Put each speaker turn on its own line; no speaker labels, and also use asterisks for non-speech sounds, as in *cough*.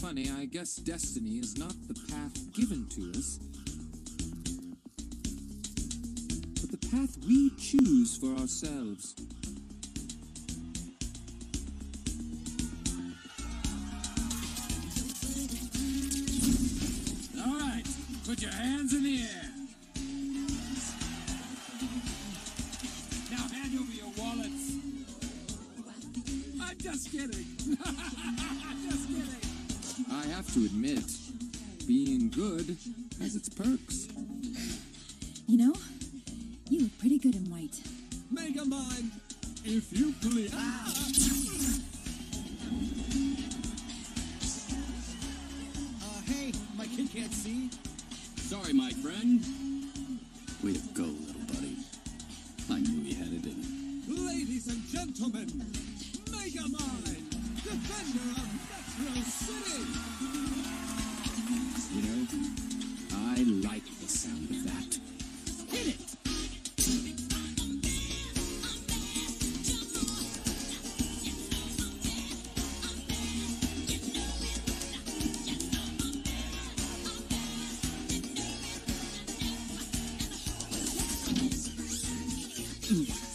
Funny, I guess destiny is not the path given to us, but the path we choose for ourselves.
All right, put your hands in the air. Now hand over your wallets. I'm just kidding. *laughs* just kidding.
I have to admit, being good has its perks.
You know, you look pretty good in white.
Megamind, if you please.
Uh, hey, my kid can't see.
Sorry, my friend.
Way to go, little buddy. I knew he had it in.
Ladies and gentlemen, Mega Mind, defender I like the sound of that. Hit it! Mm.